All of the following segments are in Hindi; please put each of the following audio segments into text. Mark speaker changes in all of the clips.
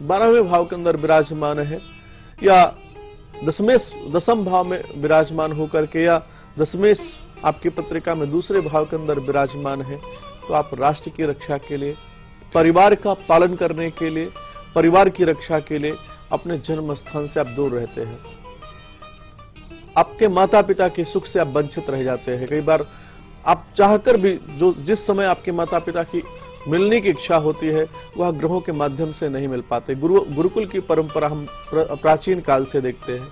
Speaker 1: बारहवें भाव के अंदर विराजमान है, या दसवें दसम भाव में विराजमान होकर के, या दसवें आपकी पत्रिका में दूसरे भाव के अंदर विराजमान है तो आप राष्ट्र की रक्षा के लिए, परिवार का पालन करने के लिए, परिवार की रक्षा के लिए अपने जन्म स्थान से आप दूर रहते हैं। आपके माता पिता के सुख से आप वंचित रह जाते हैं। कई बार आप चाहकर भी जो, जिस समय आपके माता पिता की मिलने की इच्छा होती है, वह ग्रहों के माध्यम से नहीं मिल पाते। गुरु, गुरुकुल की परंपरा हम प्राचीन काल से देखते हैं।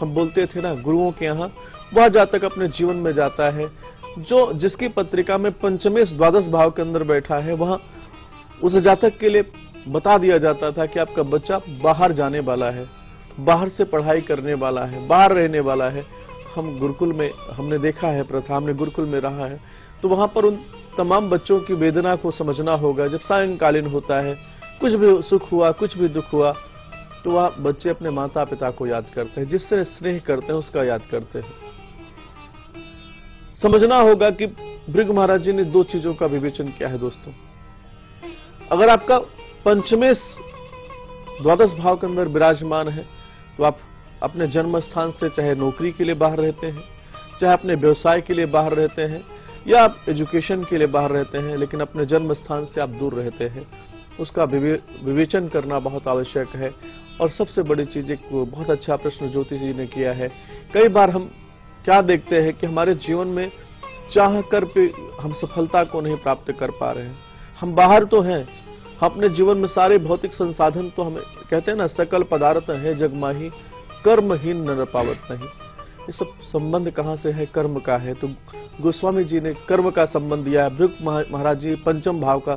Speaker 1: हम बोलते थे ना, गुरुओं के यहाँ, वह जातक अपने जीवन में जाता है, जो जिसकी पत्रिका में पंचमेश द्वादश भाव के अंदर बैठा है, वह उस जातक के लिए बता दिया जाता था कि आपका बच्चा बाहर जाने वाला है, बाहर से पढ़ाई करने वाला है, बाहर रहने वाला है। हम गुरुकुल में, हमने देखा है प्रथा, हमने गुरुकुल में रहा है तो वहाँ पर उन तमाम बच्चों की वेदना को समझना होगा। जब सायंकालीन होता है, कुछ भी सुख हुआ, कुछ भी दुख हुआ तो वह बच्चे अपने माता पिता को याद करते हैं, जिससे स्नेह करते हैं, उसका याद करते हैं। समझना होगा कि भृग महाराज जी ने दो चीज़ों का विवेचन किया है, दोस्तों। अगर आपका पंचमेश द्वादश भाव के अंदर विराजमान है तो आप अपने जन्म स्थान से चाहे नौकरी के लिए बाहर रहते हैं, चाहे अपने व्यवसाय के लिए बाहर रहते हैं या आप एजुकेशन के लिए बाहर रहते हैं, लेकिन अपने जन्म स्थान से आप दूर रहते हैं, उसका विवेचन करना बहुत आवश्यक है। और सबसे बड़ी चीज़, एक बहुत अच्छा प्रश्न ज्योति जी ने किया है। कई बार हम क्या देखते हैं कि हमारे जीवन में चाह कर भी हम सफलता को नहीं प्राप्त कर पा रहे हैं। हम बाहर तो हैं, हम अपने जीवन में सारे भौतिक संसाधन तो हमें कहते हैं ना, सकल पदार्थ है, जगमाही, कर्महीन न पावत नहीं। ये सब संबंध कहाँ से है? कर्म का है। तो गोस्वामी जी ने कर्म का संबंध दिया है। भृग महाराज जी पंचम भाव का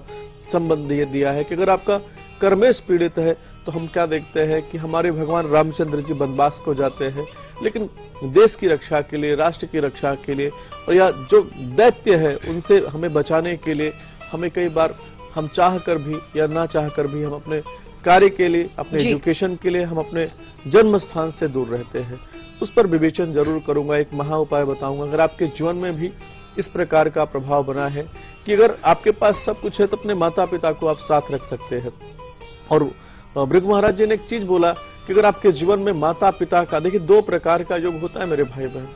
Speaker 1: संबंध ये दिया है कि अगर आपका कर्मेश पीड़ित है तो हम क्या देखते हैं कि हमारे भगवान रामचंद्र जी वनवास को जाते हैं। लेकिन देश की रक्षा के लिए राष्ट्र की रक्षा के लिए और या जो दैत्य है उनसे हमें बचाने के लिए हमें कई बार हम चाह कर भी या ना चाह कर भी हम अपने कार्य के लिए अपने एजुकेशन के लिए हम अपने जन्म स्थान से दूर रहते हैं। उस पर विवेचन ज़रूर करूँगा, एक महा उपाय बताऊँगा। अगर आपके जीवन में भी इस प्रकार का प्रभाव बना है कि अगर आपके पास सब कुछ है तो अपने माता पिता को आप साथ रख सकते हैं। और भृग महाराज जी ने एक चीज़ बोला कि अगर आपके जीवन में माता पिता का, देखिए, दो प्रकार का योग होता है मेरे भाई बहन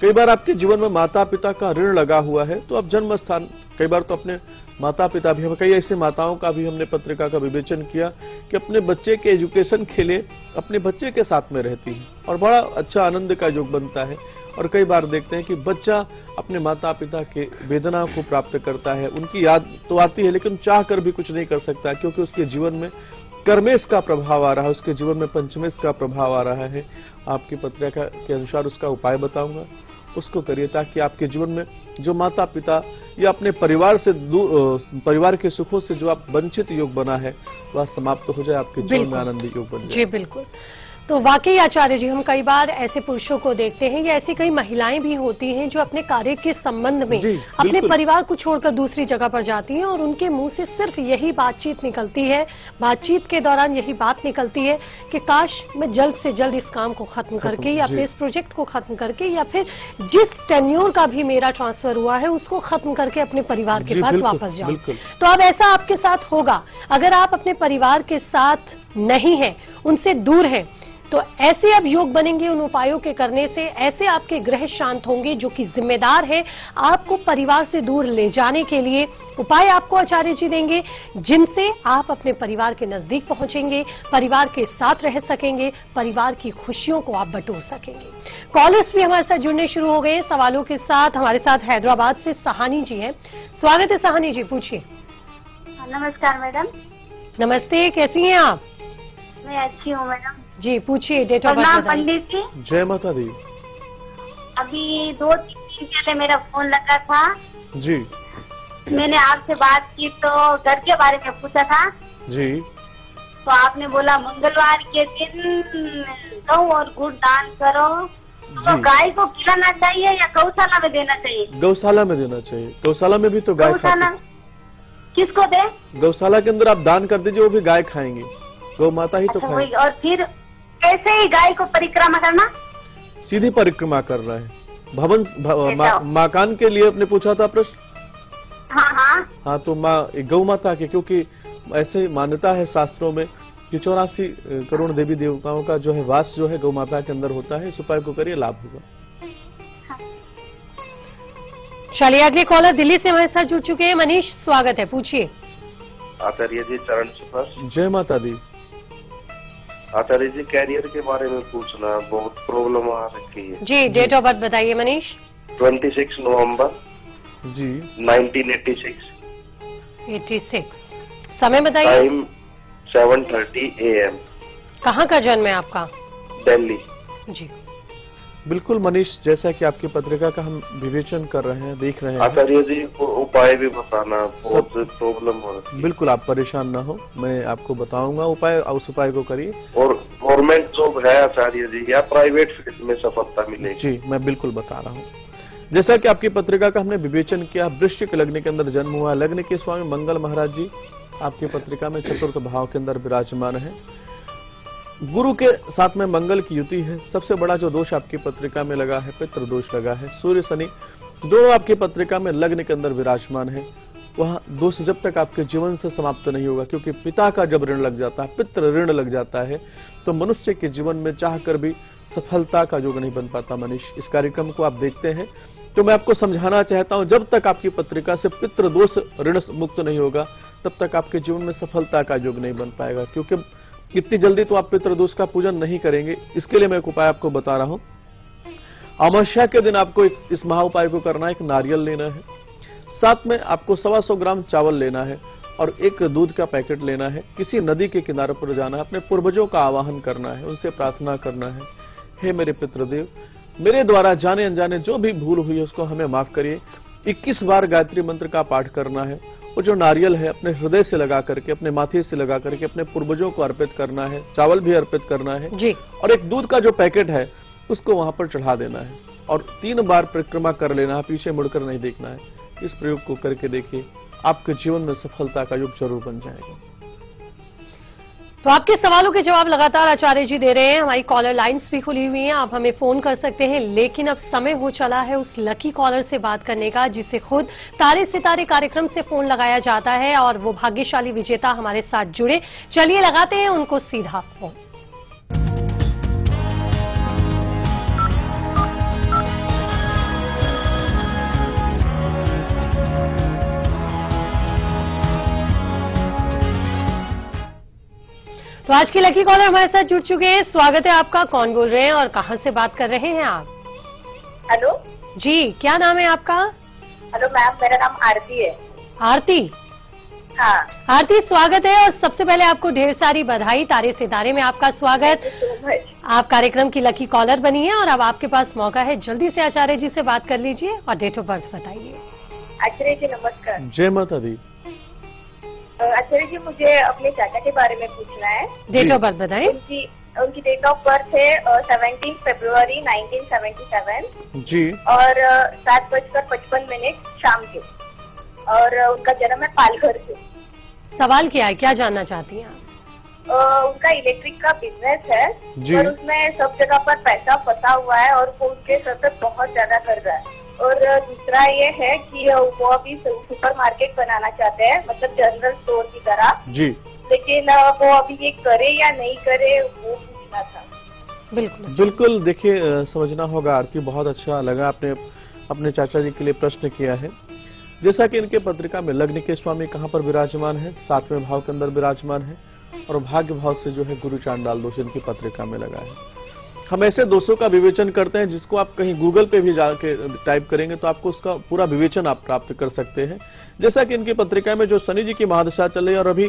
Speaker 1: कई बार आपके जीवन में माता पिता का ऋण लगा हुआ है तो आप जन्म स्थान कई बार तो अपने माता पिता भी, कई ऐसे माताओं का भी हमने पत्रिका का विवेचन किया कि अपने बच्चे के एजुकेशन के लिए अपने बच्चे के साथ में रहती है। और बड़ा अच्छा आनंद का योग बनता है। और कई बार देखते हैं कि बच्चा अपने माता पिता के वेदना को प्राप्त करता है, उनकी याद तो आती है, लेकिन चाह कर भी कुछ नहीं कर सकता, क्योंकि उसके जीवन में कर्मेश का प्रभाव आ रहा है उसके जीवन में पंचमेश का प्रभाव आ रहा है। आपकी पत्रिका के अनुसार उसका उपाय बताऊँगा। उसको करिए ताकि आपके जीवन में जो माता पिता या अपने परिवार से परिवार के सुखों से जो आप वंचित योग बना है वह समाप्त हो जाए आपके जीवन में आनंदी योग बन जाए।
Speaker 2: जी बिल्कुल। तो वाकई आचार्य जी हम कई बार ऐसे पुरुषों को देखते हैं या ऐसी कई महिलाएँ भी होती हैं जो अपने कार्य के संबंध में अपने परिवार को छोड़कर दूसरी जगह पर जाती हैं और उनके मुँह से सिर्फ़ यही बातचीत निकलती है। बातचीत के दौरान यही बात निकलती है कि काश मैं जल्द से जल्द इस काम को खत्म करके या फिर इस प्रोजेक्ट को खत्म करके या फिर जिस टेन्योर का भी मेरा ट्रांसफ़र हुआ है उसको खत्म करके अपने परिवार के पास वापस जाऊँ। तो अब ऐसा आपके साथ होगा। अगर आप अपने परिवार के साथ नहीं है उनसे दूर है तो ऐसे अब योग बनेंगे उन उपायों के करने से ऐसे आपके ग्रह शांत होंगे जो कि जिम्मेदार है आपको परिवार से दूर ले जाने के लिए उपाय आपको आचार्य जी देंगे जिनसे आप अपने परिवार के नज़दीक पहुँचेंगे परिवार के साथ रह सकेंगे परिवार की खुशियों को आप बटोर सकेंगे। कॉलर्स भी हमारे साथ जुड़ने शुरू हो गए सवालों के साथ हमारे साथ हैदराबाद से सहानी जी है। स्वागत है सहानी जी पूछिए।
Speaker 3: नमस्कार मैडम।
Speaker 2: नमस्ते कैसी हैं आप?
Speaker 3: मैं अच्छी हूँ मैडम।
Speaker 2: जी पूछिए date of
Speaker 3: birth Pandit ji.
Speaker 1: जय माता दी।
Speaker 3: अभी दो तीन दिन पहले मेरा फ़ोन लगा था।
Speaker 1: जी।
Speaker 3: मैंने आपसे बात की तो घर के बारे में पूछा था।
Speaker 1: जी।
Speaker 3: तो आपने बोला मंगलवार के दिन गऊ और गुड़ दान करो। तो गाय को खिलाना चाहिए या गौशाला में देना चाहिए?
Speaker 1: गौशाला में देना चाहिए। गौशाला में भी तो गाय
Speaker 3: गौशाला किसको दे?
Speaker 1: गौशाला के अंदर आप दान कर दीजिए वो भी गाय खाएँगे। गौ माता ही तो
Speaker 3: अच्छा, खाएँगे। और फिर कैसे ही गाय को परिक्रमा करना?
Speaker 1: सीधी परिक्रमा कर रहा है। भवन मा, मकान के लिए आपने पूछा था प्रश्न?
Speaker 3: हाँ हाँ।
Speaker 1: हाँ तो माँ गौ माता के क्योंकि ऐसे मान्यता है शास्त्रों में कि चौरासी करोड़ देवी देवताओं का जो है वास जो है गौ माता के अंदर होता है इस उपाय को करिए लाभ होगा।
Speaker 2: चलिए अगले कॉलर दिल्ली से हमारे साथ जुड़ चुके हैं। मनीष स्वागत है पूछिए।
Speaker 4: आचार्य जी चरण
Speaker 1: जय माता दी।
Speaker 4: आचार्य जी कैरियर के बारे में पूछना बहुत प्रॉब्लम आ रखी है।
Speaker 2: जी डेट ऑफ़ बर्थ बताइए मनीष।
Speaker 4: ट्वेंटी सिक्स नवंबर
Speaker 1: जी
Speaker 4: 1986
Speaker 2: 86 समय बताइए।
Speaker 4: टाइम 7:30 एएम
Speaker 2: कहाँ का जन्म है आपका?
Speaker 4: दिल्ली।
Speaker 2: जी।
Speaker 1: बिल्कुल मनीष जैसा कि आपकी पत्रिका का हम विवेचन कर रहे हैं देख रहे हैं।
Speaker 4: आचार्य जी को उपाय भी बताना बहुत प्रॉब्लम हो रही
Speaker 1: बिल्कुल आप परेशान ना हो मैं आपको बताऊँगा उपाय उस उपाय को करिए।
Speaker 4: और गवर्नमेंट जॉब है आचार्य जी या प्राइवेट फ़ील्ड में सफलता मिलेगी।
Speaker 1: जी मैं बिल्कुल बता रहा हूँ। जैसा कि आपकी पत्रिका का हमने विवेचन किया वृश्चिक लग्न के अंदर जन्म हुआ। लग्न के स्वामी मंगल महाराज जी आपकी पत्रिका में चतुर्थ भाव के अंदर विराजमान है। गुरु के साथ में मंगल की युति है। सबसे बड़ा जो दोष आपकी पत्रिका में लगा है, पितृ दोष लगा है। सूर्य शनि दोनों आपकी पत्रिका में लग्न के अंदर विराजमान है। वह दोष जब तक आपके जीवन से समाप्त नहीं होगा, क्योंकि पिता का जब ऋण लग जाता है, पितृ ऋण लग जाता है तो मनुष्य के जीवन में चाह कर भी सफलता का योग नहीं बन पाता मनीष। इस कार्यक्रम को आप देखते हैं। तो मैं आपको समझाना चाहता हूँ, जब तक आपकी पत्रिका से पितृ दोष ऋण मुक्त नहीं होगा, तब तक आपके जीवन में सफलता का योग नहीं बन पाएगा, क्योंकि इतनी जल्दी तो आप पितृदोष का पूजन नहीं करेंगे? इसके लिए मैं एक उपाय आपको बता रहा हूँ। अमावस्या के दिन आपको इस महा उपाय को करना है, एक नारियल लेना है। साथ में आपको सवा सौ ग्राम चावल लेना है और एक दूध का पैकेट लेना है। किसी नदी के किनारे पर जाना है, अपने पूर्वजों का आवाहन करना है, उनसे प्रार्थना करना है। हे मेरे पितृदेव, मेरे द्वारा जाने अनजाने जो भी भूल हुई है, उसको हमें माफ़ करिए। 21 बार गायत्री मंत्र का पाठ करना है। और जो नारियल है अपने हृदय से लगा करके अपने माथे से लगा करके अपने पूर्वजों को अर्पित करना है चावल भी अर्पित करना है
Speaker 2: जी।
Speaker 1: और एक दूध का जो पैकेट है उसको वहाँ पर चढ़ा देना है। और तीन बार परिक्रमा कर लेना है पीछे मुड़कर नहीं देखना है। इस प्रयोग को करके देखिए आपके जीवन में सफलता का युग ज़रूर बन जाएगा।
Speaker 2: तो आपके सवालों के जवाब लगातार आचार्य जी दे रहे हैं। हमारी कॉलर लाइंस भी खुली हुई हैं। आप हमें फ़ोन कर सकते हैं, लेकिन अब समय हो चला है उस लकी कॉलर से बात करने का, जिसे खुद तारे सितारे कार्यक्रम से फ़ोन लगाया जाता है और वो भाग्यशाली विजेता हमारे साथ जुड़े। चलिए लगाते हैं उनको सीधा फ़ोन तो आज की लकी कॉलर हमारे साथ जुड़ चुके हैं। स्वागत है आपका। कौन बोल रहे हैं और कहाँ से बात कर रहे हैं आप?
Speaker 3: हेलो?
Speaker 2: जी क्या नाम है आपका?
Speaker 3: हेलो मैम मेरा नाम आरती है।
Speaker 2: आरती?
Speaker 3: हाँ।
Speaker 2: आरती स्वागत है और सबसे पहले आपको ढेर सारी बधाई तारे सितारे में आपका स्वागत। आप कार्यक्रम की लकी कॉलर बनी है और अब आपके पास मौका है। जल्दी से आचार्य जी से बात कर लीजिए और डेट ऑफ़ बर्थ बताइए।
Speaker 3: आचार्य जी नमस्कार।
Speaker 1: जय माता दी।
Speaker 3: आचार्य जी मुझे अपने चाचा के बारे में पूछना है।
Speaker 2: डेट ऑफ़ बर्थ बताएँ
Speaker 3: उनकी उनकी डेट ऑफ़ बर्थ है सेवनटीन फरवरी 1977
Speaker 1: जी।
Speaker 3: और सात बजकर पचपन मिनट शाम के। और उनका जन्म है पालघर से।
Speaker 2: सवाल क्या है? क्या जानना चाहती हैं आप?
Speaker 3: उनका इलेक्ट्रिक का बिज़नेस है।
Speaker 1: जी।
Speaker 3: और उसमें सब जगह पर पैसा फंसा हुआ है और वो उसके सर पे बहुत ज़्यादा कर रहा है। और दूसरा ये है कि वो अभी सुपर मार्केट बनाना चाहते हैं मतलब जनरल स्टोर की तरह।
Speaker 1: जी।
Speaker 3: लेकिन वो अभी ये करे या नहीं करे वो पूछना था।
Speaker 2: बिल्कुल।
Speaker 1: बिल्कुल देखिए समझना होगा आरती बहुत अच्छा लगा आपने अपने चाचा जी के लिए प्रश्न किया है। जैसा कि इनके पत्रिका में लग्न के स्वामी कहाँ पर विराजमान है सातवें भाव के अंदर विराजमान है और भाग्य भाव से जो है गुरु चांडाल दोष इनकी पत्रिका में लगा है। हम ऐसे दोषों का विवेचन करते हैं जिसको आप कहीं गूगल पे भी जाके टाइप करेंगे तो आपको उसका पूरा विवेचन आप प्राप्त कर सकते हैं। जैसा कि इनकी पत्रिका में जो शनि जी की महादशा चल रही है और अभी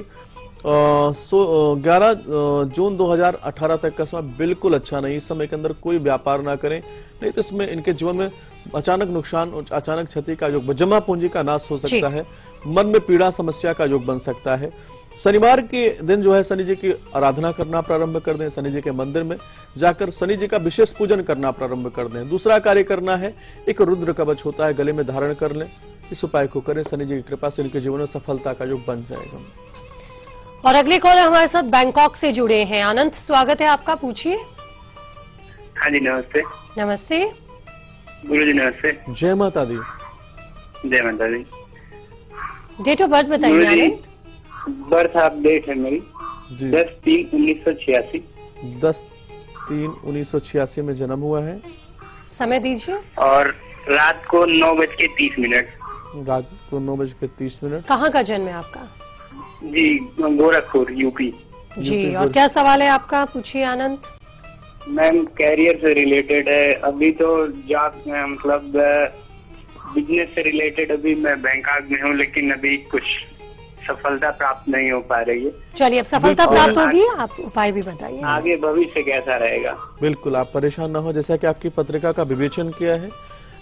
Speaker 1: ग्यारह जून 2018 तक का समय बिल्कुल अच्छा नहीं इस समय के अंदर कोई व्यापार ना करें। नहीं तो इसमें इनके जीवन में अचानक नुकसान अचानक क्षति का योग जमा पूंजी का नाश हो सकता है मन में पीड़ा समस्या का योग बन सकता है। शनिवार के दिन जो है शनि जी की आराधना करना प्रारंभ कर दें शनि जी के मंदिर में जाकर शनि जी का विशेष पूजन करना प्रारंभ कर दें। दूसरा कार्य करना है एक रुद्र कवच होता है गले में धारण कर लें। इस उपाय को करें शनि जी की कृपा से इनके जीवन में सफलता का योग बन जाएगा।
Speaker 2: और अगले कॉलर हमारे साथ बैंकॉक से जुड़े हैं। अनंत स्वागत है आपका पूछिए।
Speaker 4: हाँ जी नमस्ते।
Speaker 2: नमस्ते।
Speaker 4: गुरु जी नमस्ते।
Speaker 1: जय माता दी।
Speaker 4: जय माता दी।
Speaker 2: डेट ऑफ़ बर्थ बताइए आनंद।
Speaker 5: बर्थ अपडेट है मेरी।
Speaker 1: जी।
Speaker 5: दस तीन उन्नीस सौ छियासी।
Speaker 1: दस तीन उन्नीस सौ छियासी में जन्म हुआ है।
Speaker 2: समय दीजिए।
Speaker 5: और रात को नौ बज के तीस मिनट।
Speaker 1: रात को नौ बज के तीस मिनट।
Speaker 2: कहाँ का जन्म है आपका?
Speaker 5: जी गोरखपुर यूपी।
Speaker 2: जी
Speaker 1: यूपी
Speaker 2: और क्या सवाल है आपका? पूछिए आनंद।
Speaker 5: मैम कैरियर से रिलेटेड है। अभी तो जॉब मतलब बिज़नेस से रिलेटेड अभी मैं बैंकॉक में हूँ लेकिन अभी कुछ सफलता प्राप्त नहीं हो पा रही है।
Speaker 2: चलिए अब सफलता प्राप्त होगी। आप उपाय भी बताइए।
Speaker 5: आगे भविष्य कैसा रहेगा?
Speaker 1: बिल्कुल आप परेशान ना हो जैसा कि आपकी पत्रिका का विवेचन किया है।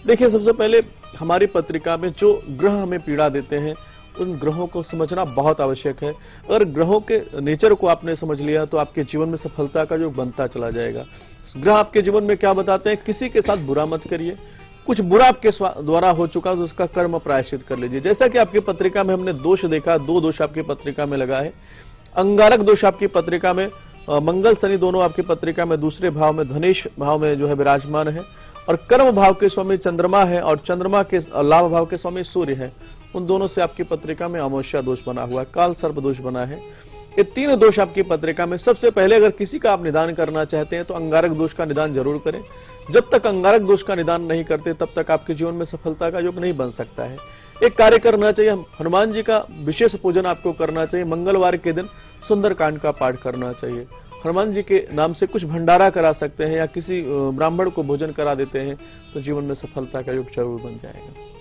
Speaker 1: देखिए सबसे पहले हमारी पत्रिका में जो ग्रह हमें पीड़ा देते हैं उन ग्रहों को समझना बहुत आवश्यक है। अगर ग्रहों के नेचर को आपने समझ लिया तो आपके जीवन में सफलता का जो बनता चला जाएगा। ग्रह आपके जीवन में क्या बताते हैं? किसी के साथ बुरा मत करिए। कुछ बुरा आपके द्वारा हो चुका है तो उसका कर्म प्रायश्चित कर लीजिए। जैसा कि आपकी पत्रिका में हमने दोष देखा, दो दोष आपकी पत्रिका में लगा है। अंगारक दोष आपकी पत्रिका में मंगल शनि दोनों आपकी पत्रिका में, दूसरे भाव में, धनेश भाव में जो है विराजमान है। और कर्म भाव के स्वामी चंद्रमा है और चंद्रमा के लाभ भाव के स्वामी सूर्य है। उन दोनों से आपकी पत्रिका में अमोष्या दोष बना हुआ है, काल सर्प दोष बना है। ये तीन दोष आपकी पत्रिका में, सबसे पहले अगर किसी का आप निदान करना चाहते हैं तो अंगारक दोष का निदान ज़रूर करें। जब तक अंगारक दोष का निदान नहीं करते, तब तक आपके जीवन में सफलता का योग नहीं बन सकता है। एक कार्य करना चाहिए, हनुमान जी का विशेष पूजन आपको करना चाहिए, मंगलवार के दिन सुंदर कांड का पाठ करना चाहिए। हनुमान जी के नाम से कुछ भंडारा करा सकते हैं या किसी ब्राह्मण को भोजन करा देते हैं तो जीवन में सफलता का योग ज़रूर बन जाएगा।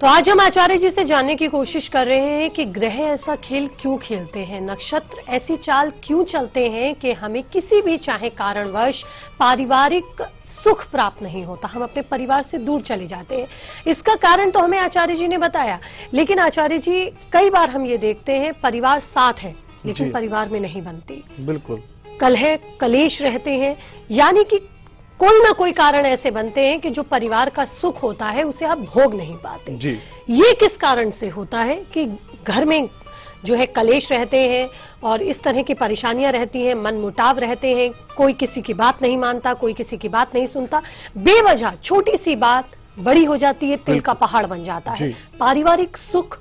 Speaker 2: तो आज हम आचार्य जी से जानने की कोशिश कर रहे हैं कि ग्रह ऐसा खेल क्यों खेलते हैं? नक्षत्र ऐसी चाल क्यों चलते हैं कि हमें किसी भी चाहे कारणवश पारिवारिक सुख प्राप्त नहीं होता? हम अपने परिवार से दूर चले जाते हैं। इसका कारण तो हमें आचार्य जी ने बताया। लेकिन आचार्य जी कई बार हम ये देखते हैं परिवार साथ है लेकिन परिवार में नहीं बनती।
Speaker 1: बिल्कुल।
Speaker 2: कलह कलेश रहते हैं। यानी कि कोई ना कोई कारण ऐसे बनते हैं कि जो परिवार का सुख होता है उसे आप भोग नहीं पाते।
Speaker 1: जी।
Speaker 2: ये किस कारण से होता है कि घर में जो है कलेश रहते हैं और इस तरह की परेशानियाँ रहती हैं मन मुटाव रहते हैं कोई किसी की बात नहीं मानता कोई किसी की बात नहीं सुनता बेवजह छोटी सी बात बड़ी हो जाती है तिल का पहाड़ बन जाता है। पारिवारिक सुख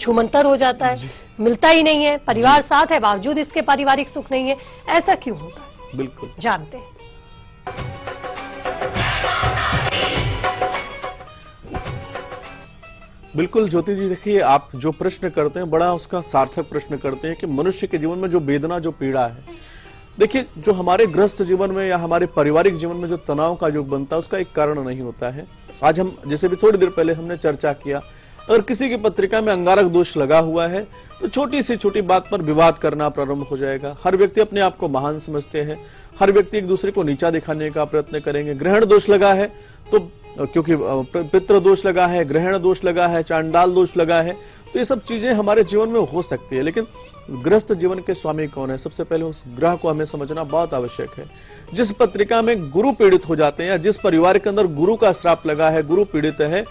Speaker 2: छुमंतर हो जाता है मिलता ही नहीं है परिवार साथ है बावजूद इसके पारिवारिक सुख नहीं है ऐसा क्यों होता है?
Speaker 1: बिल्कुल।
Speaker 2: जानते हैं।
Speaker 1: बिल्कुल, ज्योति जी, देखिए, आप जो प्रश्न करते हैं, बड़ा उसका सार्थक प्रश्न करते हैं कि मनुष्य के जीवन में जो वेदना, जो पीड़ा है, देखिए, जो हमारे ग्रस्त जीवन में या हमारे पारिवारिक जीवन में जो तनाव का योग बनता है, उसका एक कारण नहीं होता है। आज हम, जैसे भी थोड़ी देर पहले हमने चर्चा किया, अगर किसी की पत्रिका में अंगारक दोष लगा हुआ है तो छोटी सी छोटी बात पर विवाद करना प्रारंभ हो जाएगा। हर व्यक्ति अपने आप को महान समझते हैं। हर व्यक्ति एक दूसरे को नीचा दिखाने का प्रयत्न करेंगे। ग्रहण दोष लगा है तो क्योंकि पितृ दोष लगा है, ग्रहण दोष लगा है, चांडाल दोष लगा है तो ये सब चीज़ें हमारे जीवन में हो सकती है। लेकिन ग्रस्त जीवन के स्वामी कौन है? सबसे पहले उस ग्रह को हमें समझना बहुत आवश्यक है। जिस पत्रिका में गुरु पीड़ित हो जाते हैं या जिस परिवार के अंदर गुरु का श्राप लगा है, गुरु पीड़ित है,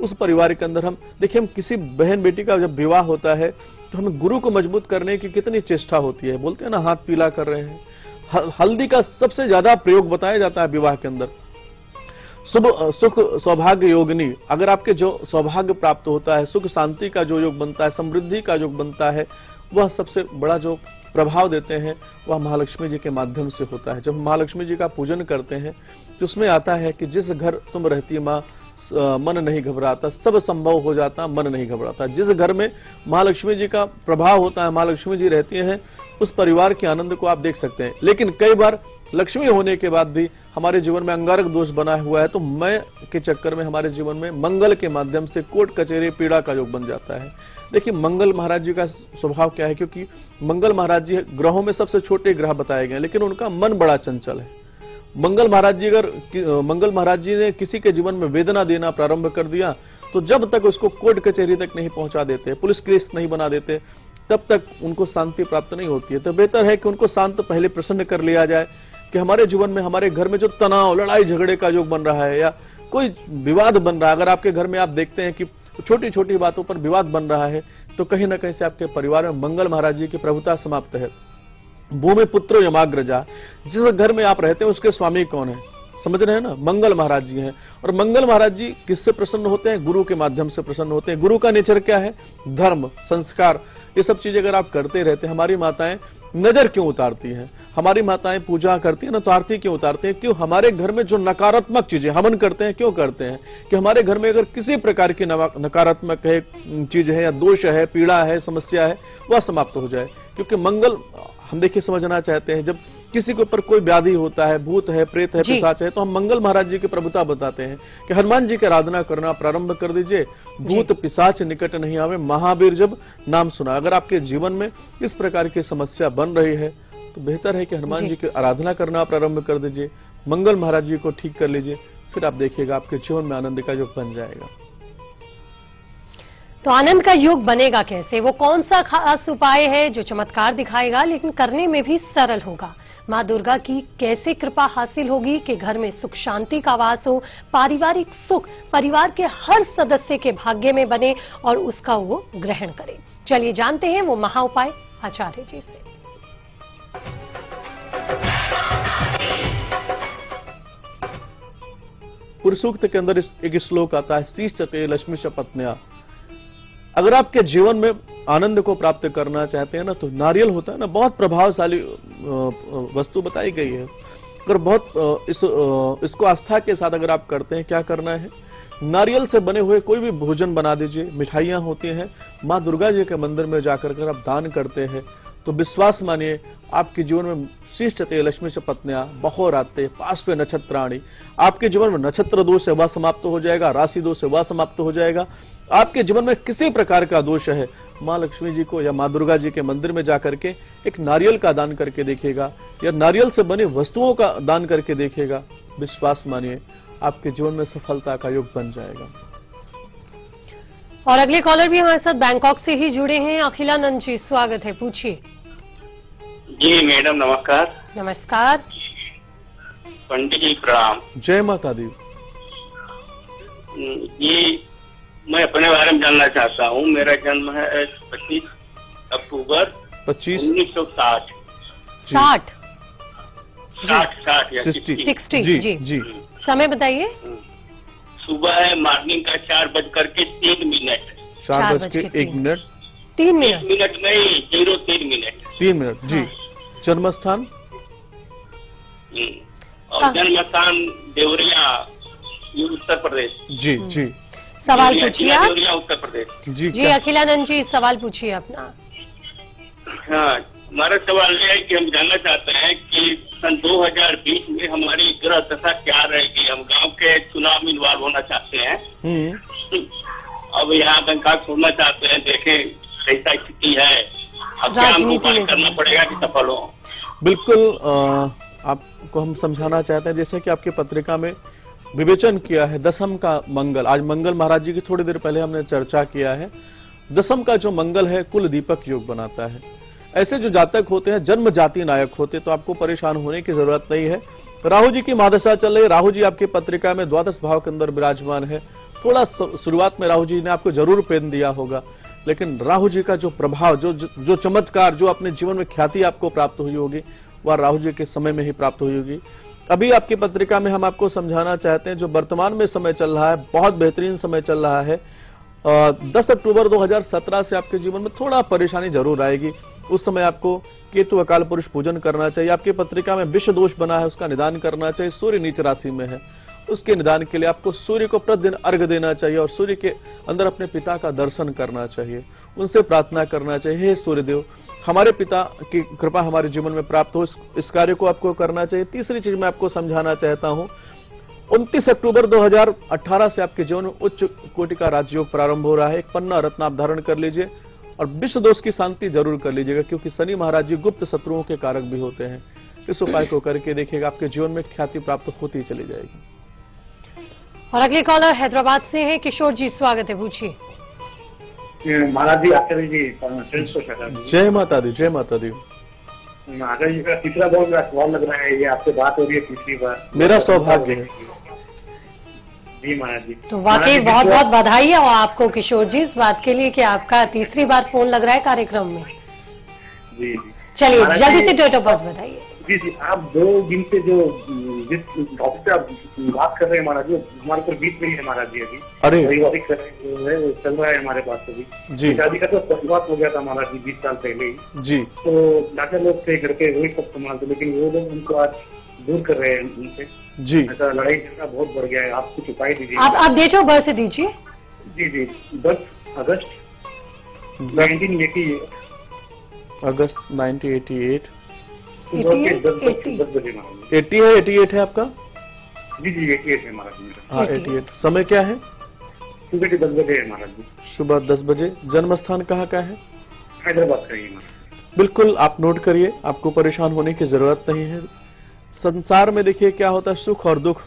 Speaker 1: उस परिवार के अंदर हम, देखिए, हम किसी बहन बेटी का जब विवाह होता है तो हमें गुरु को मज़बूत करने की कितनी चेष्टा होती है। बोलते हैं ना, हाथ पीला कर रहे हैं, हल्दी का सबसे ज़्यादा प्रयोग बताया जाता है विवाह के अंदर। शुभ, सुख सौभाग्य योगनी, अगर आपके जो सौभाग्य प्राप्त होता है, सुख शांति का जो योग बनता है, समृद्धि का योग बनता है, वह सबसे बड़ा जो प्रभाव देते हैं, वह महालक्ष्मी जी के माध्यम से होता है। जब महालक्ष्मी जी का पूजन करते हैं तो उसमें आता है कि जिस घर तुम रहती माँ मन नहीं घबराता, सब संभव हो जाता, मन नहीं घबराता। जिस घर में महालक्ष्मी जी का प्रभाव होता है, महालक्ष्मी जी रहती हैं उस परिवार के आनंद को आप देख सकते हैं। लेकिन कई बार लक्ष्मी होने के बाद भी हमारे जीवन में अंगारक दोष बना हुआ है तो मैं के चक्कर में हमारे जीवन में मंगल के माध्यम से कोर्ट कचहरी पीड़ा का योग बन जाता है। देखिए, मंगल महाराज जी का स्वभाव क्या है? क्योंकि मंगल महाराज जी ग्रहों में सबसे छोटे ग्रह बताए गए लेकिन उनका मन बड़ा चंचल है। मंगल महाराज जी अगर मंगल महाराज जी ने किसी के जीवन में वेदना देना प्रारंभ कर दिया तो जब तक उसको कोर्ट कचहरी तक नहीं पहुँचा देते, पुलिस केस नहीं बना देते तब तक उनको शांति प्राप्त नहीं होती है। तो बेहतर है कि उनको शांत पहले प्रसन्न कर लिया जाए कि हमारे जीवन में, हमारे घर में जो तनाव, लड़ाई, झगड़े का जो बन रहा है या कोई विवाद बन रहा है, अगर आपके घर में आप देखते हैं कि छोटी छोटी बातों पर विवाद बन रहा है तो कहीं ना कहीं से आपके परिवार में मंगल महाराज जी की प्रभुता समाप्त है। भूमि पुत्र यमाग्रजा, जिस घर में आप रहते हैं, उसके स्वामी कौन है? समझ रहे हैं ना? मंगल महाराज जी हैं। और मंगल महाराज जी किससे प्रसन्न होते हैं? गुरु के माध्यम से प्रसन्न होते हैं। गुरु का नेचर क्या है? धर्म, संस्कार। ये सब चीज़ें अगर आप करते रहते हैं, हमारी माताएँ नज़र क्यों उतारती हैं? हमारी माताएँ पूजा करती हैं, ना तो आरती क्यों उतारती हैं? क्यों हमारे घर में जो नकारात्मक चीज़ें हमन करते हैं, क्यों करते हैं? कि हमारे घर में अगर किसी प्रकार की नकारात्मक है, चीज़ है या दोष है, पीड़ा है, समस्या है, वह समाप्त हो जाए। क्योंकि मंगल, हम देखिए समझना चाहते हैं, जब किसी के ऊपर कोई व्याधि होता है भूत है प्रेत है पिशाच है तो हम मंगल महाराज जी की प्रभुता बताते हैं कि हनुमान जी की आराधना करना प्रारंभ कर दीजिए। भूत पिशाच निकट नहीं आवे। महावीर जब नाम सुना अगर आपके जीवन में इस प्रकार की समस्या बन रही है तो बेहतर है कि हनुमान जी की आराधना करना प्रारंभ कर दीजिए। मंगल महाराज जी को ठीक कर लीजिए फिर आप देखिएगा आपके जीवन में आनंद का युग बन जाएगा।
Speaker 2: तो आनंद का युग बनेगा कैसे? वो कौन सा खास उपाय है जो चमत्कार दिखाएगा लेकिन करने में भी सरल होगा। माँ दुर्गा की कैसे कृपा हासिल होगी कि घर में सुख शांति का वास हो, पारिवारिक सुख परिवार के हर सदस्य के भाग्य में बने और उसका वो ग्रहण करे। चलिए जानते हैं वो महा उपाय आचार्य जी से।
Speaker 1: पुरुषोक्त के अंदर एक श्लोक आता है, शीश चके लक्ष्मी चपत्न्या अगर आपके जीवन में आनंद को प्राप्त करना चाहते हैं ना तो नारियल होता है ना, बहुत प्रभावशाली वस्तु बताई गई है। अगर बहुत इस इसको आस्था के साथ अगर आप करते हैं, क्या करना है? नारियल से बने हुए कोई भी भोजन बना दीजिए, मिठाइयाँ होती हैं। माँ दुर्गा जी के मंदिर में जाकर कर आप दान करते हैं तो विश्वास मानिए, आपके जीवन में शीश चते लक्ष्मी से पत्निया बहोर आते पास पे नक्षत्राणी। आपके जीवन में नक्षत्र दोष से वह समाप्त हो जाएगा, राशि दोष से वह समाप्त हो जाएगा। आपके जीवन में किसी प्रकार का दोष है माँ लक्ष्मी जी को या माँ दुर्गा जी के मंदिर में जाकर के एक नारियल का दान करके देखेगा या नारियल से बनी वस्तुओं का दान करके देखेगा विश्वास मानिए आपके जीवन में सफलता का युग बन जाएगा।
Speaker 2: और अगले कॉलर भी हमारे साथ बैंकॉक से ही जुड़े हैं। अखिलानंद जी स्वागत है पूछिए।
Speaker 5: जी मैडम नमस्कार।
Speaker 2: नमस्कार।
Speaker 5: पंडित जी प्रणाम।
Speaker 1: जय माता दी।
Speaker 5: जी मैं अपने बारे में जानना चाहता हूँ। मेरा जन्म है पच्चीस अक्टूबर
Speaker 1: पच्चीस?
Speaker 5: उन्नीस सौ साठ।
Speaker 2: साठ?
Speaker 5: साठ साठ
Speaker 2: सिक्सटी। जी जी, जी। समय बताइए।
Speaker 5: सुबह है मॉर्निंग का चार बज करके तीन मिनट।
Speaker 1: चार बज के एक मिनट।
Speaker 2: तीन मिनट।
Speaker 5: मिनट नहीं ज़ीरो तीन मिनट।
Speaker 1: तीन मिनट जी। हाँ। जन्म स्थान
Speaker 5: हम्म। और जन्म स्थान देवरिया उत्तर प्रदेश।
Speaker 1: जी जी।
Speaker 2: सवाल पूछिए आप।
Speaker 5: उत्तर प्रदेश।
Speaker 1: जी
Speaker 2: जी अखिलानंद जी सवाल पूछिए अपना।
Speaker 5: हाँ हमारा सवाल ये है कि हम जानना चाहते हैं कि सन 2020 में हमारी ग्रह दशा क्या रहेगी हम गाँव के चुनाव में इन्वॉल्व होना चाहते हैं। हम्म। अब यहाँ बैंकॉक छोड़ना चाहते हैं देखें कैसा स्थिति है। अब क्या हमको करना पड़ेगा कि सफल हो?
Speaker 1: बिल्कुल आपको हम समझाना चाहते हैं जैसे कि आपकी पत्रिका में विवेचन किया है, दसम का मंगल। आज मंगल महाराज जी की थोड़ी देर पहले हमने चर्चा किया है। दसम का जो मंगल है, कुल दीपक योग बनाता है। ऐसे जो जातक होते हैं, जन्म जाति नायक होते तो आपको परेशान होने की ज़रूरत नहीं है। राहु जी की महादशा चल रही राहु जी आपकी पत्रिका में द्वादश भाव के अंदर विराजमान है। थोड़ा शुरुआत में राहु जी ने आपको ज़रूर पेन दिया होगा। लेकिन राहु जी का जो प्रभाव, जो जो चमत्कार, जो अपने जीवन में ख्याति आपको प्राप्त हुई होगी, वह राहु जी के समय में ही प्राप्त हुई होगी। अभी आपकी पत्रिका में हम आपको समझाना चाहते हैं, जो वर्तमान में समय चल रहा है, बहुत बेहतरीन समय चल रहा है। दस अक्टूबर 2017 से आपके जीवन में थोड़ा परेशानी ज़रूर आएगी। उस समय आपको केतु अकाल पुरुष पूजन करना चाहिए। आपकी पत्रिका में विश्व दोष बना है, उसका निदान करना चाहिए। सूर्य नीच राशि में है। उसके निदान के लिए आपको सूर्य को प्रतिदिन अर्घ देना चाहिए और सूर्य के अंदर अपने पिता का दर्शन करना चाहिए। उनसे प्रार्थना करना चाहिए, हे सूर्यदेव हमारे पिता की कृपा हमारे जीवन में प्राप्त हो इस, इस कार्य को आपको करना चाहिए। तीसरी चीज़ मैं आपको समझाना चाहता हूँ उनतीस अक्टूबर 2018 से आपके जीवन में उच्च कोटि का राजयोग प्रारंभ हो रहा है। एक पन्ना रत्न आप धारण कर लीजिए और विश्व दोष की शांति ज़रूर कर लीजिएगा क्योंकि शनि महाराज जी गुप्त शत्रुओं के कारक भी होते हैं। इस उपाय को करके देखिएगा आपके जीवन में ख्याति प्राप्त होती चली जाएगी।
Speaker 2: और अगले कॉलर हैदराबाद से है। किशोर जी स्वागत है पूछिए।
Speaker 6: महाराज जी आचार्य जी
Speaker 1: जय माता दी जय माता दी।
Speaker 6: आचार्य जी का तीसरा बॉल लग रहा है ये आपसे बात हो रही है तीसरी बार
Speaker 1: मेरा सौभाग्य है।
Speaker 6: जी महाराज जी
Speaker 2: तो वाकई बहुत बहुत बधाई है और आपको किशोर जी इस बात के लिए कि आपका तीसरी बार फ़ोन लग रहा है कार्यक्रम में।
Speaker 6: जी।
Speaker 2: चलिए जल्दी से डेट ऑफ़ बर्थ बताइए।
Speaker 6: जी जी आप दो दिन से जो जिस टॉपिक पे आप बात कर रहे हैं महाराज जी हमारे ऊपर बीत नहीं है महाराज जी अभी।
Speaker 1: अरे।
Speaker 6: पारिवारिक जो है वो चल रहा है हमारे पास अभी।
Speaker 1: जी।
Speaker 6: शादी का तो परिवार हो गया था महाराज जी बीस साल पहले ही।
Speaker 1: जी।
Speaker 6: तो चाचा लोग थे घर के वही सब संभालते लेकिन वो लोग उनको आज दूर कर रहे हैं उनसे।
Speaker 1: जी।
Speaker 6: ऐसा लड़ाई झगड़ा बहुत बढ़ गया है आप कुछ उपाय दीजिए।
Speaker 2: आप आप डेट ऑफ़ बर्थ दीजिए।
Speaker 6: जी जी दस अगस्त नाइनटीन एटी एट।
Speaker 1: अगस्त 1988
Speaker 6: एटी के दस बजे
Speaker 2: 80.
Speaker 6: दस बजे महाराज
Speaker 1: 80 है आपका?
Speaker 6: जी जी एटी एट है महाराज एटी एट
Speaker 1: हाँ 88 समय क्या है?
Speaker 6: सुबह के दस बजे है महाराज
Speaker 1: सुबह 10 बजे। जन्म स्थान कहाँ का है?
Speaker 6: हैदराबाद का ही
Speaker 1: बिल्कुल आप नोट करिए। आपको परेशान होने की ज़रूरत नहीं है। संसार में देखिए क्या होता है सुख और दुख।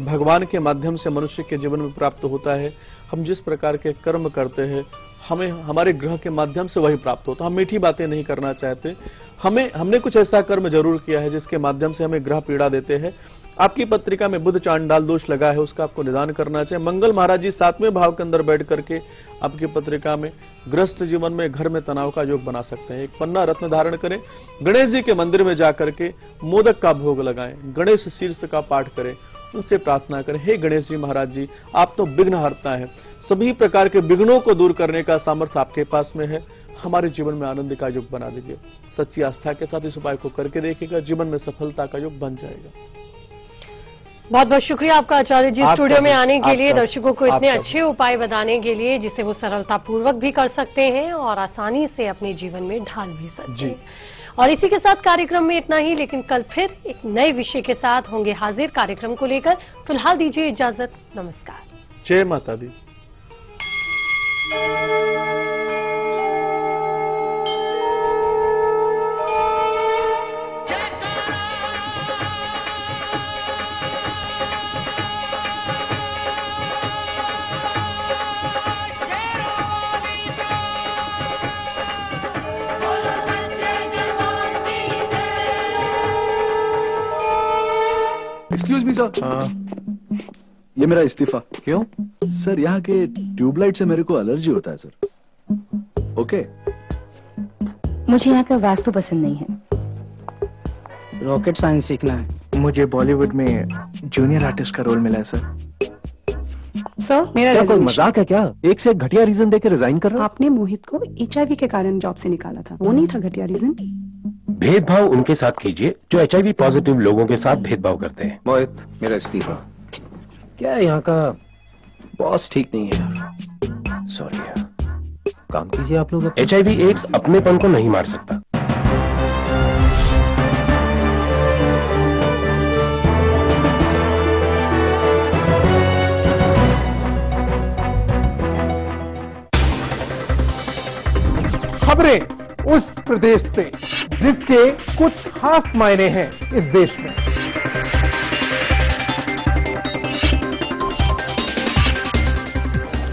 Speaker 1: भगवान के माध्यम से मनुष्य के जीवन में प्राप्त होता है। हम जिस प्रकार के कर्म करते हैं, हमें, हमारे ग्रह के माध्यम से वही प्राप्त होता है। हम मीठी बातें नहीं करना चाहते। हमें, हमने कुछ ऐसा कर्म ज़रूर किया है जिसके माध्यम से हमें ग्रह पीड़ा देते हैं। आपकी पत्रिका में बुद्ध चांडाल दोष लगा है, उसका आपको निदान करना चाहिए। मंगल महाराज जी सातवें भाव के अंदर बैठ करके आपकी पत्रिका में ग्रस्त जीवन में घर में तनाव का योग बना सकते हैं। एक पन्ना रत्न धारण करें। गणेश जी के मंदिर में जाकर के मोदक का भोग लगाएँ। गणेश शीर्ष का पाठ करें। उनसे प्रार्थना करें हे गणेश जी महाराज जी आप तो विघ्न हरता है। सभी प्रकार के विघ्नों को दूर करने का सामर्थ्य आपके पास में है। हमारे जीवन में आनंद का योग बना दीजिए। सच्ची आस्था के साथ इस उपाय को करके देखिएगा जीवन में सफलता का योग बन जाएगा।
Speaker 2: बहुत बहुत शुक्रिया आपका आचार्य जी स्टूडियो में आने के लिए दर्शकों को इतने अच्छे उपाय बताने के लिए जिसे वो सरलता पूर्वक भी कर सकते हैं और आसानी से अपने जीवन में ढाल भी सकते
Speaker 1: जी।
Speaker 2: हैं। और इसी के साथ कार्यक्रम में इतना ही, लेकिन कल फिर एक नए विषय के साथ होंगे हाजिर कार्यक्रम को लेकर। फ़िलहाल दीजिए इजाज़त, नमस्कार।
Speaker 1: जय माता दी।
Speaker 7: मी सर।
Speaker 1: हाँ।
Speaker 7: ये मेरा इस्तीफा। क्यों? सर यहाँ के ट्यूबलाइट से मेरे को एलर्जी होता है सर। ओके?
Speaker 8: मुझे यहाँ का वास्तु पसंद नहीं है।
Speaker 9: रॉकेट साइंस सीखना है। मुझे बॉलीवुड में जूनियर आर्टिस्ट का रोल मिला है सर।
Speaker 8: सर मेरा
Speaker 10: क्या कोई मज़ाक है क्या? एक से घटिया रीजन देके रिजाइन कर रहा
Speaker 8: आपने मोहित को एच के कारण जॉब से निकाला था। वो नहीं था घटिया रीजन
Speaker 11: भेदभाव उनके साथ कीजिए जो एचआईवी पॉजिटिव लोगों के साथ भेदभाव करते हैं।
Speaker 10: मोहित मेरा इस्तीफा। क्या यहाँ का बॉस ठीक नहीं है? यार सॉरी यार। काम कीजिए आप लोग
Speaker 11: एच आई एड्स अपनेपन को नहीं मार सकता।
Speaker 12: खबरें उस प्रदेश से। जिसके कुछ खास मायने हैं इस देश में।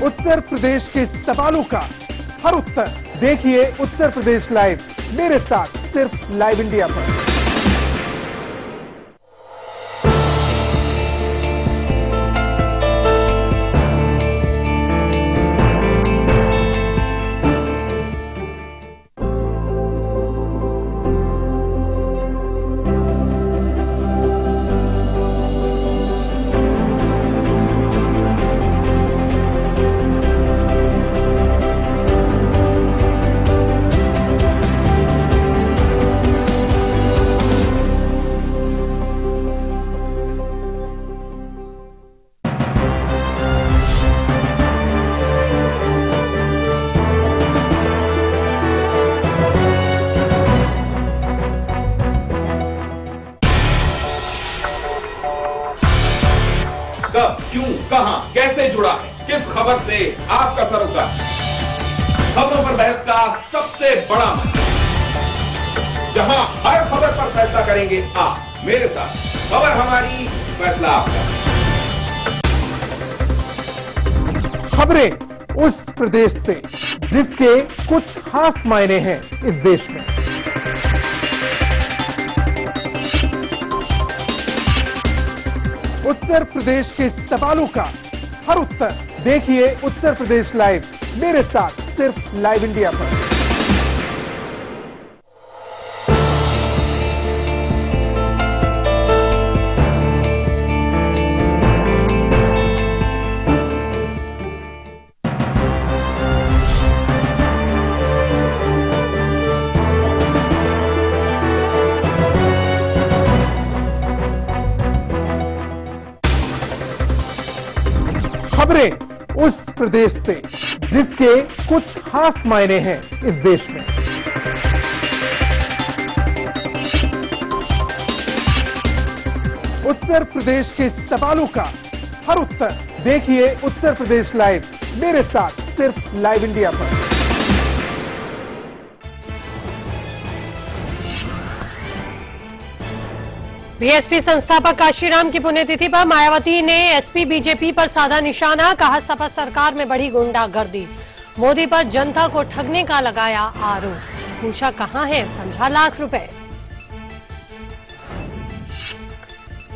Speaker 12: उत्तर प्रदेश के सवालों का हर उत्तर देखिए उत्तर प्रदेश लाइव। मेरे साथ सिर्फ़ लाइव इंडिया पर।
Speaker 13: करेंगे आप मेरे साथ खबर हमारी फैसला आपका
Speaker 12: खबरें उस प्रदेश से, जिसके कुछ खास मायने हैं इस देश में। उत्तर प्रदेश के सवालों का हर उत्तर देखिए उत्तर प्रदेश लाइव। मेरे साथ सिर्फ़ लाइव इंडिया पर। प्रदेश से, जिसके कुछ खास मायने हैं इस देश में। उत्तर प्रदेश के सवालों का हर उत्तर। देखिए उत्तर प्रदेश लाइव, मेरे साथ सिर्फ़ लाइव इंडिया पर।
Speaker 2: बीएसपी संस्थापक काशीराम की पुण्यतिथि पर मायावती ने एसपी बीजेपी पर साधा निशाना, कहा सपा सरकार में बड़ी गुंडागर्दी। मोदी पर जनता को ठगने का लगाया आरोप। पूछा कहाँ है? पंद्रह लाख रुपए।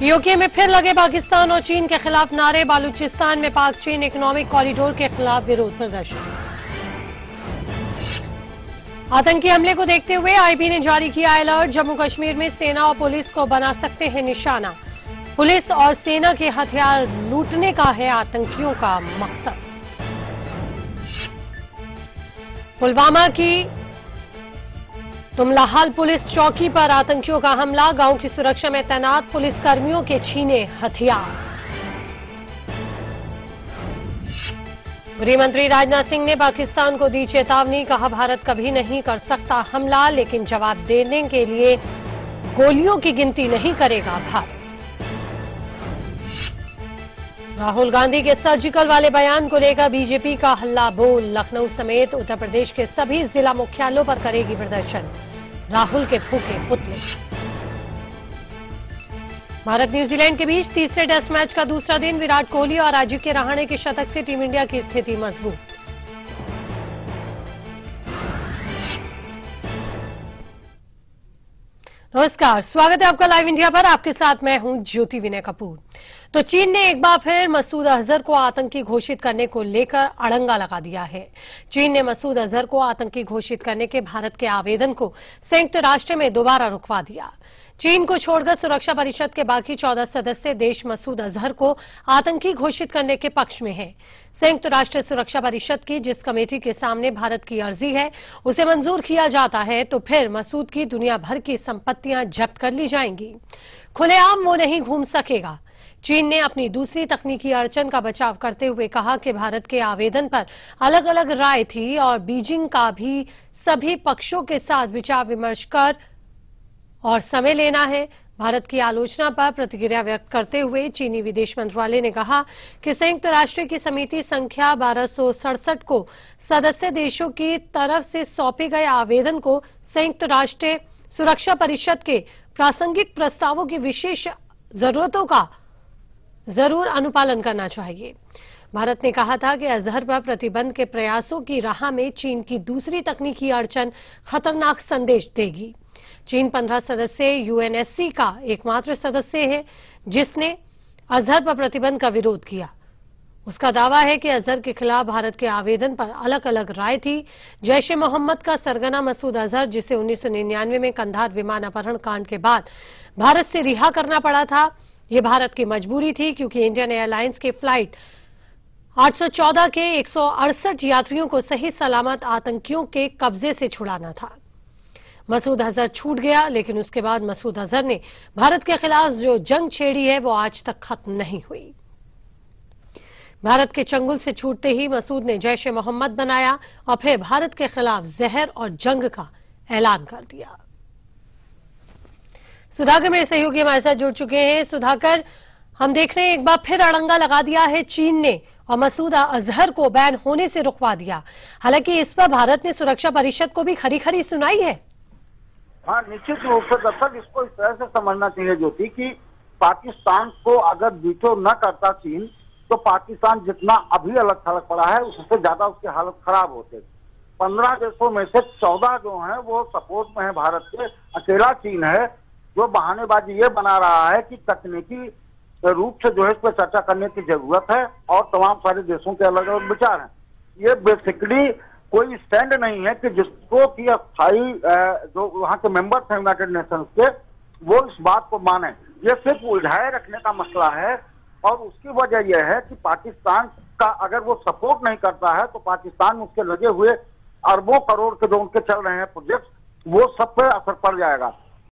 Speaker 2: यूके में फिर लगे पाकिस्तान और चीन के खिलाफ नारे, बालूचिस्तान में पाक चीन इकोनॉमिक कॉरिडोर के खिलाफ विरोध प्रदर्शन। आतंकी हमले को देखते हुए आईबी ने जारी किया अलर्ट। जम्मू कश्मीर में सेना और पुलिस को बना सकते हैं निशाना। पुलिस और सेना के हथियार लूटने का है आतंकियों का मकसद। पुलवामा की तुमलाहाल पुलिस चौकी पर आतंकियों का हमला। गाँव की सुरक्षा में तैनात पुलिसकर्मियों के छीने हथियार। गृह मंत्री राजनाथ सिंह ने पाकिस्तान को दी चेतावनी, कहा, भारत कभी नहीं कर सकता हमला, लेकिन जवाब देने के लिए गोलियों की गिनती नहीं करेगा भारत. राहुल गांधी के सर्जिकल वाले बयान को लेकर बीजेपी का हल्ला बोल, लखनऊ समेत उत्तर प्रदेश के सभी जिला मुख्यालयों पर करेगी प्रदर्शन। राहुल के फूके पुतले। भारत न्यूजीलैंड के बीच तीसरे टेस्ट मैच का दूसरा दिन विराट कोहली और राजीव के रहाणे के शतक से टीम इंडिया की स्थिति मज़बूत। नमस्कार, स्वागत है आपका लाइव इंडिया पर। आपके साथ मैं हूँ ज्योति विनय कपूर। तो चीन ने एक बार फिर मसूद अजहर को आतंकी घोषित करने को लेकर अड़ंगा लगा दिया है। चीन ने मसूद अजहर को आतंकी घोषित करने के भारत के आवेदन को संयुक्त राष्ट्र में दोबारा रुकवा दिया। चीन को छोड़कर सुरक्षा परिषद के बाकी चौदह सदस्य देश मसूद अजहर को आतंकी घोषित करने के पक्ष में हैं। संयुक्त राष्ट्र सुरक्षा परिषद की जिस कमेटी के सामने भारत की अर्जी है, उसे मंजूर किया जाता है तो फिर मसूद की दुनिया भर की संपत्तियाँ जब्त कर ली जाएँगी। खुलेआम वो नहीं घूम सकेगा। चीन ने अपनी दूसरी तकनीकी अड़चन का बचाव करते हुए कहा कि भारत के आवेदन पर अलग अलग राय थी और बीजिंग का भी सभी पक्षों के साथ विचार विमर्श कर और समय लेना है। भारत की आलोचना पर प्रतिक्रिया व्यक्त करते हुए चीनी विदेश मंत्रालय ने कहा कि संयुक्त राष्ट्र की समिति संख्या बारह को सदस्य देशों की तरफ़ से सौंपे गए आवेदन को संयुक्त राष्ट्र सुरक्षा परिषद के प्रासंगिक प्रस्तावों की विशेष जरूरतों का ज़रूर अनुपालन करना चाहिए। भारत ने कहा था कि अजहर पर प्रतिबंध के प्रयासों की राह में चीन की दूसरी तकनीकी अड़चन खतरनाक संदेश देगी। चीन पंद्रह सदस्य यूएनएससी का एकमात्र सदस्य है, जिसने अजहर पर प्रतिबंध का विरोध किया। उसका दावा है कि अजहर के खिलाफ भारत के आवेदन पर अलग अलग राय थी। जैश ए मोहम्मद का सरगना मसूद अजहर, जिसे 1999 में कंधार विमान अपहरण कांड के बाद भारत से रिहा करना पड़ा था ये भारत की मजबूरी थी क्योंकि इंडियन एयरलाइंस की फ़्लाइट 814 के एक सौ अड़सठ यात्रियों को सही सलामत आतंकियों के कब्जे से छुड़ाना था। मसूद अजहर छूट गया, लेकिन उसके बाद मसूद अजहर ने भारत के खिलाफ जो जंग छेड़ी है, वो आज तक खत्म नहीं हुई। भारत के चंगुल से छूटते ही मसूद ने जैश ए मोहम्मद बनाया और फिर भारत के खिलाफ जहर और जंग का ऐलान कर दिया। सुधाकर मेरे सहयोगी हमारे साथ जुड़ चुके हैं। सुधाकर, हम देख रहे हैं, एक बार फिर अड़ंगा लगा दिया है चीन ने और मसूद अजहर को बैन होने से रुकवा दिया। हालाँकि इस पर भारत ने सुरक्षा परिषद को भी खरी खरी सुनाई है।
Speaker 14: हाँ निश्चित रूप से दर्शक, इसको इस तरह से समझना चाहिए ज्योति कि पाकिस्तान को अगर वीटो न करता चीन तो पाकिस्तान जितना अभी अलग थलग पड़ा है, उससे ज़्यादा उसकी हालत खराब होते पंद्रह देशों में से चौदह जो है, वो सपोर्ट में है भारत के। अकेला चीन है जो बहानेबाजी ये बना रहा है कि तकनीकी रूप से जो है इस पर चर्चा करने की ज़रूरत है और तमाम सारे देशों के अलग अलग विचार हैं। ये बेसिकली कोई स्टैंड नहीं है कि जिसको कि अस्थायी जो वहाँ के मेंबर्स हैं यूनाइटेड नेशंस के, वो इस बात को माने। ये सिर्फ़ उलझाए रखने का मसला है और उसकी वजह यह है कि पाकिस्तान का अगर वो सपोर्ट नहीं करता है तो पाकिस्तान उसके लगे हुए अरबों करोड़ के जो उनके चल रहे हैं प्रोजेक्ट वो सब पे असर पड़ जाएगा।